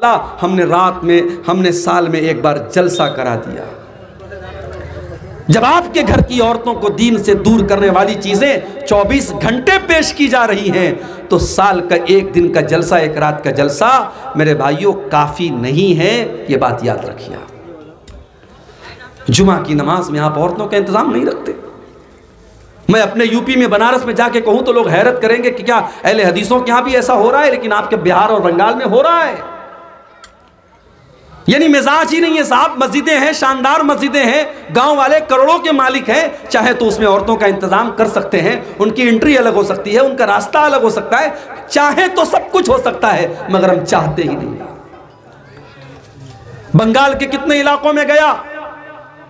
हमने रात में, हमने साल में एक बार जलसा करा दिया। जब आपके घर की औरतों को दीन से दूर करने वाली चीज़ें 24 घंटे पेश की जा रही हैं तो साल का एक दिन का जलसा, एक रात का जलसा मेरे भाइयों काफ़ी नहीं है, ये बात याद रखिए आप। जुमा की नमाज़ में आप औरतों का इंतज़ाम नहीं रखते। मैं अपने यूपी में, बनारस में जाके कहूँ तो लोग हैरत करेंगे कि क्या अहले हदीसों के यहाँ भी ऐसा हो रहा है, लेकिन आपके बिहार और बंगाल में हो रहा है। यानी मिजाज ही नहीं है, साहब। मस्जिदें हैं, शानदार मस्जिदें हैं। गाँव वाले करोड़ों के मालिक हैं। चाहे तो उसमें औरतों का इंतज़ाम कर सकते हैं। उनकी एंट्री अलग हो सकती है, उनका रास्ता अलग हो सकता है। चाहे तो सब कुछ हो सकता है, मगर हम चाहते ही नहीं। बंगाल के कितने इलाकों में गया?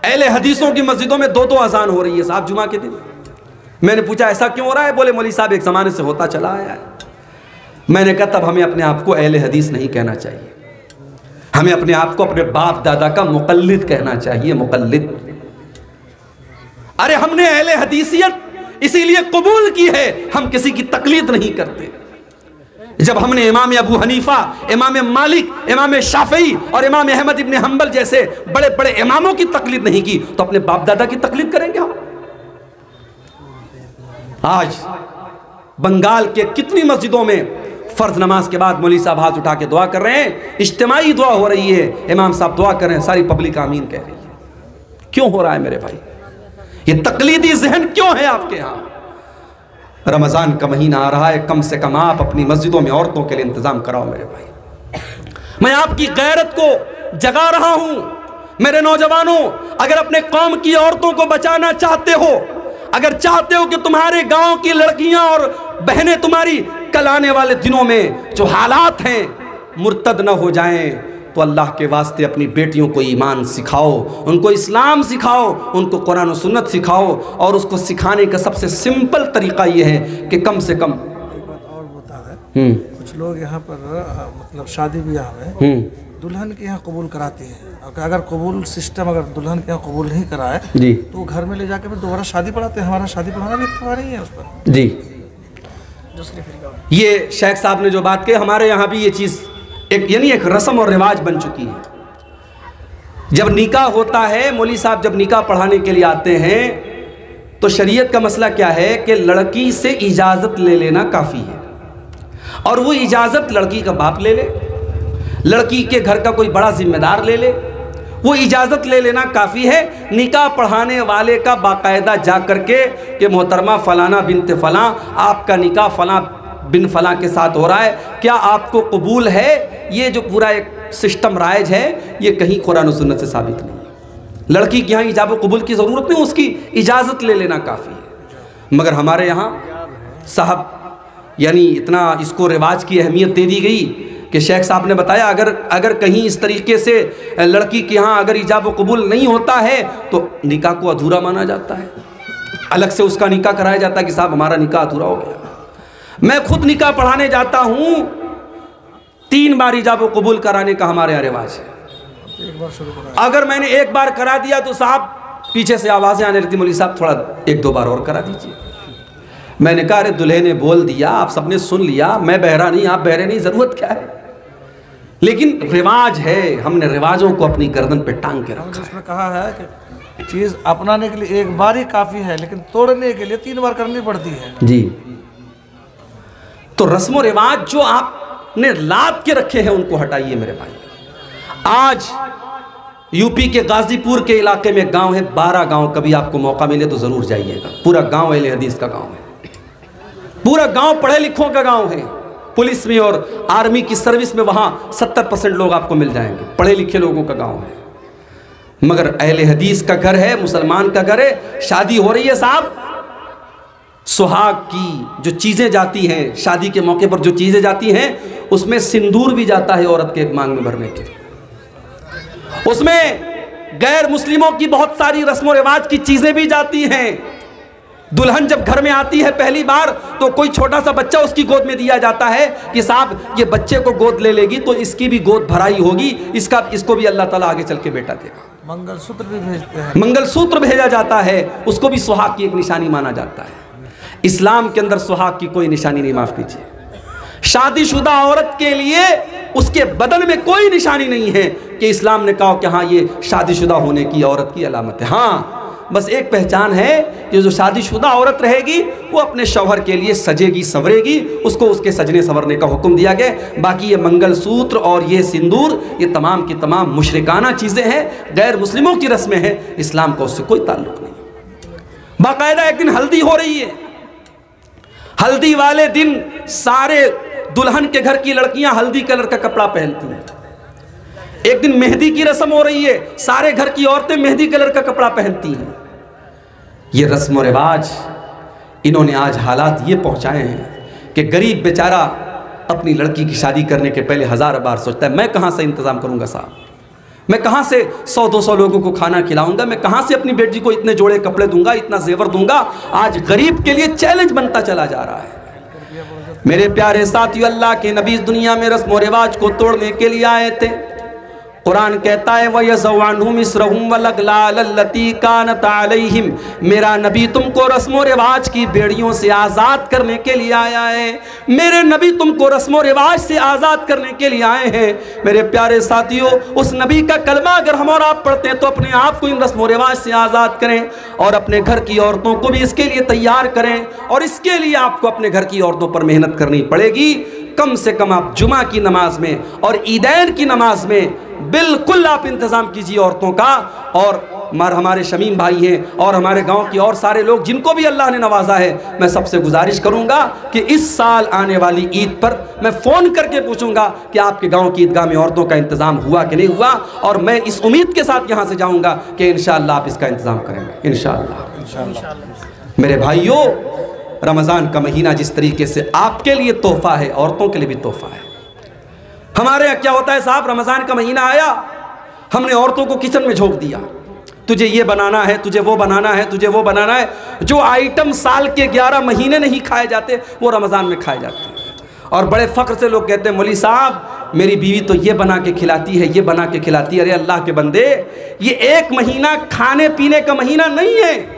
अहले हदीसों की मस्जिदों में दो दो अजान हो रही है, साहब, जुमा के दिन। मैंने पूछा, ऐसा क्यों हो रहा है? बोले मौली साहब, एक जमाने से होता चला आया है। मैंने कहा, तब हमें अपने आप को अहले हदीस नहीं कहना चाहिए। हमें अपने आप को अपने बाप दादा का मुकल्लिद कहना चाहिए, मुकल्लिद। अरे हमने अहले हदीसियत इसीलिए कबूल की है, हम किसी की तकलीद नहीं करते। जब हमने इमाम अबू हनीफा, इमाम मालिक, इमाम शाफी और इमाम अहमद इब्ने हम्बल जैसे बड़े बड़े इमामों की तकलीद नहीं की तो अपने बाप दादा की तकलीद करेंगे हम। आज बंगाल के कितनी मस्जिदों में फ़र्ज़ नमाज़ के बाद मौली साहब हाथ उठा के दुआ कर रहे हैं। इज्तमाही दुआ हो रही है। इमाम साहब दुआ कर रहे हैं। सारी पब्लिक आमीन कह रही है। क्यों हो रहा है मेरे भाई? ये तकलीदी जहन क्यों है आपके यहाँ? रमज़ान का महीना आ रहा है। कम से कम आप अपनी मस्जिदों में औरतों के लिए इंतज़ाम कराओ मेरे भाई। मैं आपकी गैरत को जगा रहा हूँ। मेरे नौजवानों, अगर अपने कौम की औरतों को बचाना चाहते हो, अगर चाहते हो कि तुम्हारे गाँव की लड़कियाँ और बहनें तुम्हारी कल आने वाले दिनों में जो हालात हैं मुर्तद न हो जाएँ तो अल्लाह के वास्ते अपनी बेटियों को ईमान सिखाओ उनको इस्लाम सिखाओ उनको कुरान सुन्नत सिखाओ और उसको सिखाने का सबसे सिंपल तरीका ये है कि कम से कम और बता दें। हम्म। कुछ लोग यहाँ पर मतलब शादी ब्याह में हम्म। दुल्हन के यहाँ कबूल कराते हैं। अगर अगर कबूल सिस्टम अगर दुल्हन के यहाँ कबूल नहीं कराए तो घर में ले जाके फिर दोबारा शादी पढ़ाते हैं। हमारा शादी पढ़ाना भी नहीं है उस पर। जी। ये शेख साहब ने जो बात कही हमारे यहाँ भी ये चीज़ एक, यानी एक रस्म और रिवाज बन चुकी है। जब निकाह होता है मौली साहब जब निकाह पढ़ाने के लिए आते हैं तो शरीयत का मसला क्या है कि लड़की से इजाज़त ले लेना काफ़ी है। और वो इजाज़त लड़की का बाप ले ले, लड़की के घर का कोई बड़ा जिम्मेदार ले ले वो इजाज़त ले लेना काफ़ी है। निकाह पढ़ाने वाले का बाकायदा जा करके कि मोहतरमा फ़लाना बिनते फ़लाँ, आपका निकाह फ़लाँ बिन फ़लाँ के साथ हो रहा है। क्या आपको कबूल है? ये जो पूरा एक सिस्टम राइज है, ये कहीं कुरान सुन्नत से साबित नहीं लड़की के यहाँ इजाब कबूल की ज़रूरत नहीं, उसकी इजाज़त ले लेना काफ़ी है। मगर हमारे यहाँ साहब, यानी इतना इसको रिवाज की अहमियत दे दी गई कि शेख साहब ने बताया अगर अगर कहीं इस तरीके से लड़की के यहाँ अगर इजाब कबूल नहीं होता है तो निकाह को अधूरा माना जाता है। अलग से उसका निकाह कराया जाता है कि साहब हमारा निकाह अधूरा हो गया। मैं खुद निकाह पढ़ाने जाता हूँ तीन बार इजाब कबूल कराने का हमारे यहाँ रिवाज है। अगर मैंने एक बार करा दिया तो साहब पीछे से आवाज़ें आने लगती मौली साहब थोड़ा एक दो बार और करा दीजिए। मैंने कहा अरे दुल्हे ने बोल दिया आप सबने सुन लिया मैं बहरा नहीं आप बहरे नहीं ज़रूरत क्या है? लेकिन रिवाज है हमने रिवाजों को अपनी गर्दन पे टांग के रखा है। कहा है कि चीज़ अपनाने के लिए एक बार ही काफ़ी है लेकिन तोड़ने के लिए तीन बार करनी पड़ती है। जी। तो रस्म रिवाज जो आपने लाद के रखे हैं उनको हटाइए मेरे भाई। आज यूपी के गाजीपुर के इलाके में गाँव है बारह गाँव कभी आपको मौका मिले तो ज़रूर जाइएगा। पूरा गाँव अहले हदीस का गाँव है। पूरा गाँव पढ़े लिखों का गाँव है। पुलिस में और आर्मी की सर्विस में वहाँ सत्तर परसेंट लोग आपको मिल जाएँगे। पढ़े लिखे लोगों का गाँव है। मगर अहले हदीस का घर है, मुसलमान का घर है, शादी हो रही है साहब। सुहाग की जो चीज़ें जाती हैं, शादी के मौके पर जो चीज़ें जाती हैं, उसमें सिंदूर भी जाता है औरत के मांग में भरने के उसमें गैर मुस्लिमों की बहुत सारी रस्म रिवाज की चीज़ें भी जाती हैं। दुल्हन जब घर में आती है पहली बार तो कोई छोटा सा बच्चा उसकी गोद में दिया जाता है कि साहब ये बच्चे को गोद ले लेगी तो इसकी भी गोद भराई होगी इसका इसको भी अल्लाह ताला आगे चल के बेटा देगा। मंगलसूत्र भी भेजते हैं। मंगलसूत्र भेजा जाता है उसको भी सुहाग की एक निशानी माना जाता है। इस्लाम के अंदर सुहाग की कोई निशानी नहीं माफ़ कीजिए। शादीशुदा औरत के लिए उसके बदन में कोई निशानी नहीं है कि इस्लाम ने कहा कि हाँ ये शादीशुदा होने की औरत की अलामत है। हाँ बस एक पहचान है कि जो शादीशुदा औरत रहेगी, वो अपने शौहर के लिए सजेगी, संवरेगी। उसको उसके सजने संवरने का हुक्म दिया गया। बाकी ये मंगलसूत्र और ये सिंदूर, ये तमाम की तमाम मुशरकाना चीज़ें हैं, गैर मुस्लिमों की रस्में हैं। इस्लाम का उससे कोई ताल्लुक नहीं। बाकायदा एक दिन हल्दी हो रही है। हल्दी वाले दिन सारे दुल्हन के घर की लड़कियाँ हल्दी कलर का कपड़ा पहनती हैं। एक दिन मेहंदी की रस्म हो रही है। सारे घर की औरतें मेहंदी कलर का कपड़ा पहनती हैं। ये रस्म व रिवाज, इन्होंने आज हालात ये पहुँचाए हैं कि गरीब बेचारा अपनी लड़की की शादी करने के पहले हज़ार बार सोचता है, मैं कहाँ से इंतज़ाम करूँगा साहब? मैं कहाँ से सौ, दो सौ लोगों को खाना खिलाऊँगा? मैं कहाँ से अपनी बेटी को इतने जोड़े कपड़े दूँगा, इतना जेवर दूँगा? आज गरीब के लिए चैलेंज बनता चला जा रहा है। मेरे प्यारे साथियों, अल्लाह के नबी दुनिया में रस्म रिवाज को तोड़ने के लिए आए थे। कुरान कहता है, वही मेरा नबी तुमको रस्म रिवाज की बेड़ियों से आज़ाद करने के लिए आया है। मेरे नबी तुमको रस्म रिवाज से आज़ाद करने के लिए आए हैं। मेरे प्यारे साथियों, उस नबी का कलमा अगर हम और आप पढ़ते हैं तो अपने आप को इन रस्म रिवाज से आज़ाद करें और अपने घर की औरतों को भी इसके लिए तैयार करें और इसके लिए आपको अपने घर की औरतों पर मेहनत करनी पड़ेगी। कम से कम आप जुमा की नमाज़ में और ईदैन की नमाज़ में बिल्कुल आप इंतज़ाम कीजिए औरतों का। और मार हमारे शमीम भाई हैं और हमारे गाँव की और सारे लोग जिनको भी अल्लाह ने नवाजा है मैं सबसे गुजारिश करूँगा कि इस साल आने वाली ईद पर मैं फ़ोन करके पूछूँगा कि आपके गाँव की ईदगाह में औरतों का इंतज़ाम हुआ कि नहीं हुआ। और मैं इस उम्मीद के साथ यहाँ से जाऊँगा कि इन आप इसका इंतज़ाम करेंगे। इन मेरे भाइयों रमज़ान का महीना जिस तरीके से आपके लिए तोहफ़ा है, औरतों के लिए भी तोहफ़ा है। हमारे यहाँ क्या होता है साहब? रमज़ान का महीना आया, हमने औरतों को किचन में झोंक दिया। तुझे ये बनाना है, तुझे वो बनाना है, तुझे वो बनाना है। जो आइटम साल के ग्यारह महीने नहीं खाए जाते, वो रमज़ान में खाए जाते हैं। और बड़े फ़ख्र से लोग कहते हैं मोली साहब, मेरी बीवी तो ये बना के खिलाती है, ये बना के खिलाती है। अरे अल्लाह के बंदे, ये एक महीना खाने पीने का महीना नहीं है।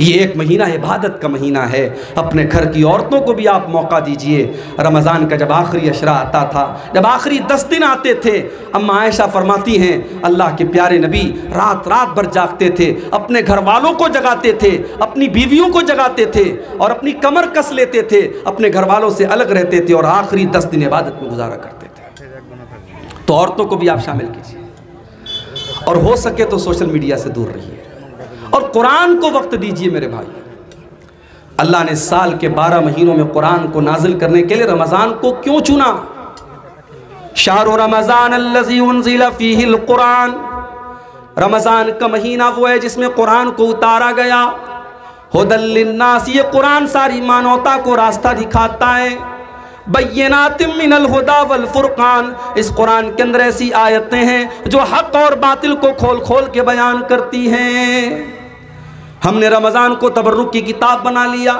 ये एक महीना इबादत का महीना है। अपने घर की औरतों को भी आप मौका दीजिए। रमज़ान का जब आखिरी अशरा आता था, जब आखिरी दस दिन आते थे, अम्मा आयशा फरमाती हैं, अल्लाह के प्यारे नबी रात रात भर जागते थे, अपने घर वालों को जगाते थे, अपनी बीवियों को जगाते थे और अपनी कमर कस लेते थे, अपने घर वालों से अलग रहते थे और आखिरी दस दिन इबादत में गुजारा करते थे। तो औरतों को भी आप शामिल कीजिए। और हो सके तो सोशल मीडिया से दूर रहिए। और कुरान को वक्त दीजिए मेरे भाई। अल्लाह ने साल के बारह महीनों में कुरान को नाजिल करने के लिए रमज़ान को क्यों चुना? शाहर रमज़ान कुरान। रमज़ान का महीना वो है जिसमें कुरान को उतारा गया। हदल्लिन्नास ये कुरान सारी मानवता को रास्ता दिखाता है। बैनातिमिनल हुदा वल फुरकान। इस कुरान के अंदर ऐसी आयतें हैं जो हक और बातिल को खोल खोल के बयान करती हैं। हमने रमज़ान को तबर्रुक की किताब बना लिया।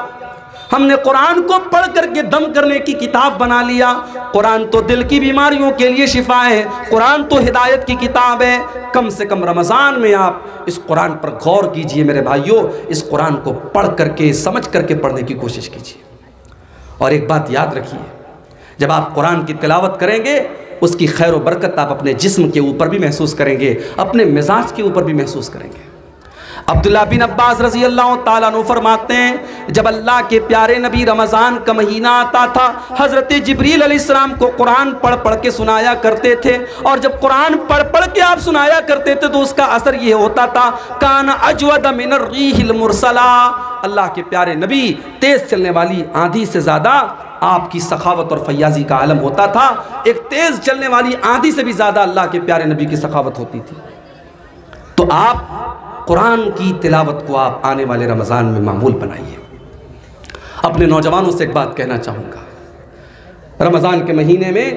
हमने कुरान को पढ़ करके दम करने की किताब बना लिया। कुरान तो दिल की बीमारियों के लिए शिफा है, कुरान तो हिदायत की किताब है। कम से कम रमज़ान में आप इस कुरान पर गौर कीजिए मेरे भाइयों, इस कुरान को पढ़ करके, समझ करके पढ़ने की कोशिश कीजिए। और एक बात याद रखिए, जब आप कुरान की तिलावत करेंगे, उसकी खैर बरकत आप अपने जिस्म के ऊपर भी महसूस करेंगे, अपने मिजाज के ऊपर भी महसूस करेंगे। अब्दुल्ला बिन अब्बास रज़ी अल्लाह तु फरमाते हैं, जब अल्लाह के प्यारे नबी रमज़ान का महीना आता था, हज़रत जबरील अलैहिस्सलाम को कुरान पढ़ पढ़ के सुनाया करते थे, और जब कुरान पढ़ पढ़ के आप सुनाया करते थे तो उसका असर ये होता था, कान अजवद मिनर मुरसला। अल्लाह के प्यारे नबी, तेज़ चलने वाली आंधी से ज़्यादा आपकी सखावत और फयाजी का आलम होता था, एक तेज़ चलने वाली आंधी से भी ज़्यादा अल्लाह के प्यारे नबी की सखावत होती थी। तो आप कुरान की तिलावत को आप आने वाले रमज़ान में मामूल बनाइए। अपने नौजवानों से एक बात कहना चाहूँगा। रमज़ान के महीने में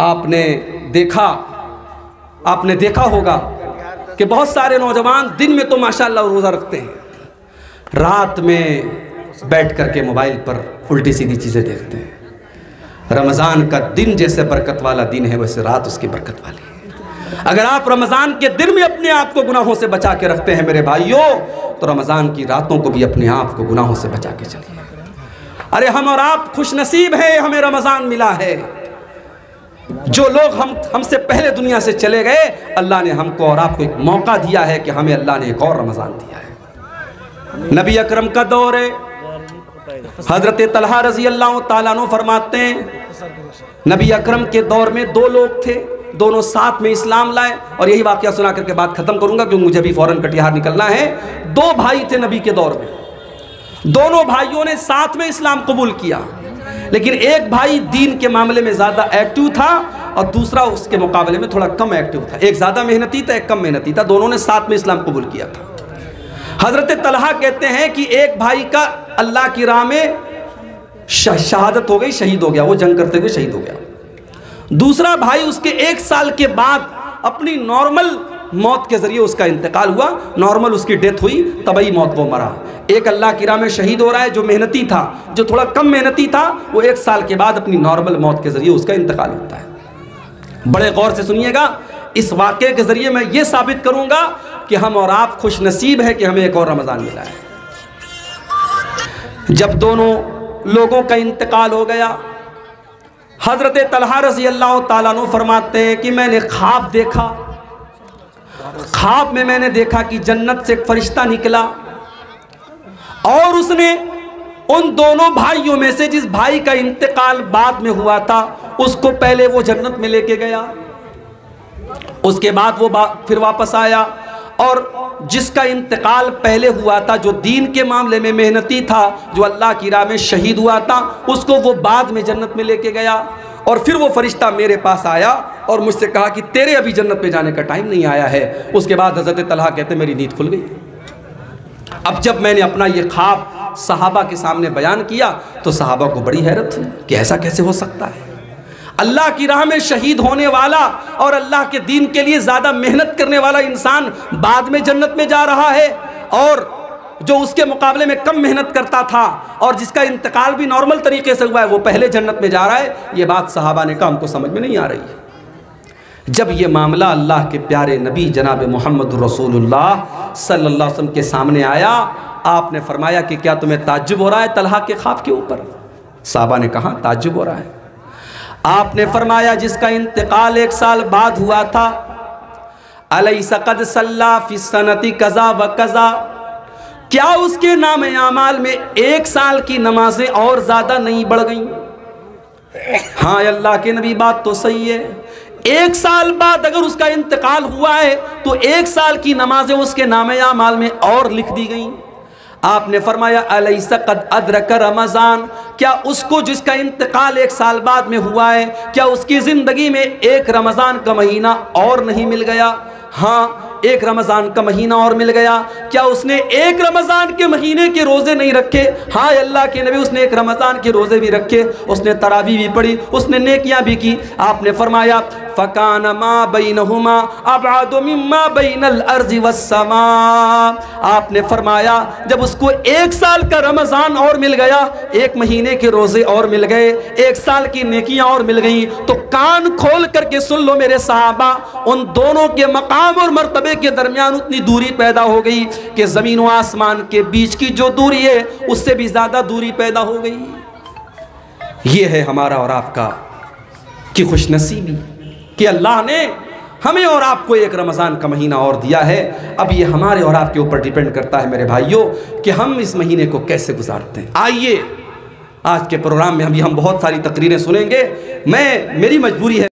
आपने देखा आपने देखा होगा कि बहुत सारे नौजवान दिन में तो माशाल्लाह रोज़ा रखते हैं। रात में बैठ कर के मोबाइल पर उल्टी सीधी चीज़ें देखते हैं। रमज़ान का दिन जैसे बरकत वाला दिन है, वैसे रात उसकी बरकत वाली है। अगर आप रमज़ान के दिन में अपने आप को गुनाहों से बचा के रखते हैं मेरे भाइयों तो रमज़ान की रातों को भी अपने आप को गुनाहों से बचा के चलिए। अरे हम और आप खुश नसीब है, हमें रमज़ान मिला है। जो लोग हम, हमसे पहले दुनिया से चले गए, अल्लाह ने हमको और आपको एक मौका दिया है कि हमें अल्लाह ने एक और रमज़ान दिया है। नबी अकरम का दौर है हज़रत तलहा रज़ी अल्लाह तु फरमाते हैं, नबी अकरम के दौर में दो लोग थे। दोनों साथ में इस्लाम लाए और यही वाक्य सुना करके बात ख़त्म करूँगा क्योंकि मुझे भी फ़ौरन कटिहार निकलना है। दो भाई थे नबी के दौर में। दोनों भाइयों ने साथ में इस्लाम कबूल किया। लेकिन एक भाई दीन के मामले में ज़्यादा एक्टिव था और दूसरा उसके मुकाबले में थोड़ा कम एक्टिव था। एक ज़्यादा मेहनती था, एक कम मेहनती था। दोनों ने साथ में इस्लाम कबूल किया था। हज़रत तलहा कहते हैं कि एक भाई का अल्लाह की राह में शहादत हो गई, शहीद हो गया। वो जंग करते हुए शहीद हो गया। दूसरा भाई उसके एक साल के बाद अपनी नॉर्मल मौत के ज़रिए उसका इंतकाल हुआ। नॉर्मल उसकी डेथ हुई तबई मौत वो मरा। एक अल्लाह की राह में शहीद हो रहा है, जो मेहनती था, जो थोड़ा कम मेहनती था, वो एक साल के बाद अपनी नॉर्मल मौत के ज़रिए उसका इंतकाल होता है। बड़े गौर से सुनिएगा, इस वाक़े के ज़रिए मैं ये साबित करूँगा कि हम और आप खुश नसीब है कि हमें एक और रमज़ान मिला है। जब दोनों लोगों का इंतकाल हो गया हज़रत तलहा रज़ी अल्लाह तु फरमाते हैं कि मैंने ख्वाब देखा। ख्वाब में मैंने देखा कि जन्नत से एक फरिश्ता निकला और उसने उन दोनों भाइयों में से जिस भाई का इंतकाल बाद में हुआ था, उसको पहले वो जन्नत में लेके गया। उसके बाद वो फिर वापस आया। और जिसका इंतकाल पहले हुआ था, जो दीन के मामले में मेहनती था, जो अल्लाह की राह में शहीद हुआ था, उसको वो बाद में जन्नत में लेके गया और फिर वो फरिश्ता मेरे पास आया और मुझसे कहा कि तेरे अभी जन्नत में जाने का टाइम नहीं आया है। उसके बाद हज़रत तलहा कहते, मेरी नींद खुल गई। अब जब मैंने अपना ये ख्वाब सहाबा के सामने बयान किया तो सहाबा को बड़ी हैरत हुई कि ऐसा कैसे हो सकता है? अल्लाह की राह में शहीद होने वाला और अल्लाह के दीन के लिए ज़्यादा मेहनत करने वाला इंसान बाद में जन्नत में जा रहा है और जो उसके मुकाबले में कम मेहनत करता था और जिसका इंतकाल भी नॉर्मल तरीके से हुआ है, वो पहले जन्नत में जा रहा है। ये बात सहाबा ने कहा, हमको समझ में नहीं आ रही है। जब ये मामला अल्लाह के प्यारे नबी जनाब मोहम्मद रसूलुल्लाह सल्लल्लाहु अलैहि वसल्लम के सामने आया, आपने फरमाया कि क्या तुम्हें ताज्जुब हो रहा है तलहा के ख्वाब के ऊपर? साहबा ने कहा, ताज्जुब हो रहा है। आपने फरमाया जिसका इंतकाल एक साल बाद हुआ था अलई सकद सलाफिसनती कज़ा व कज़ा। क्या उसके नाम आमाल में एक साल की नमाजें और ज़्यादा नहीं बढ़ गई? हाँ अल्लाह के नबी बात तो सही है। एक साल बाद अगर उसका इंतकाल हुआ है तो एक साल की नमाजें उसके नाम आमाल में और लिख दी गई। आपने फरमाया अदर अदरक रमज़ान। क्या उसको जिसका इंतकाल एक साल बाद में हुआ है, क्या उसकी ज़िंदगी में एक रमज़ान का महीना और नहीं मिल गया? हाँ एक रमज़ान का महीना और मिल गया। क्या उसने एक रमज़ान के महीने के रोज़े नहीं रखे? हाँ अल्लाह के नबी, उसने एक रमज़ान के रोज़े भी रखे। उसने तरावी भी पढ़ी, उसने नेकियाँ भी की। आपने फरमाया, फ़कान मा बैनहुमा अबादमा बैनल अर्ज़ वसमा आपने फरमाया, जब उसको एक साल का रमज़ान और मिल गया, एक महीने के रोज़े और मिल गए, एक साल की नेकियाँ और मिल गई तो कान खोल करके सुन लो मेरे साहबा, उन दोनों के मकाम और मरतबे के दरमियान उतनी दूरी पैदा हो गई कि ज़मीन व आसमान के बीच की जो दूरी है, उससे भी ज़्यादा दूरी पैदा हो गई। ये है हमारा और आपका कि खुशनसीबी कि अल्लाह ने हमें और आपको एक रमज़ान का महीना और दिया है। अब ये हमारे और आपके ऊपर डिपेंड करता है मेरे भाइयों कि हम इस महीने को कैसे गुजारते हैं। आइए, आज के प्रोग्राम में अभी हम बहुत सारी तकरीरें सुनेंगे। मैं, मेरी मजबूरी है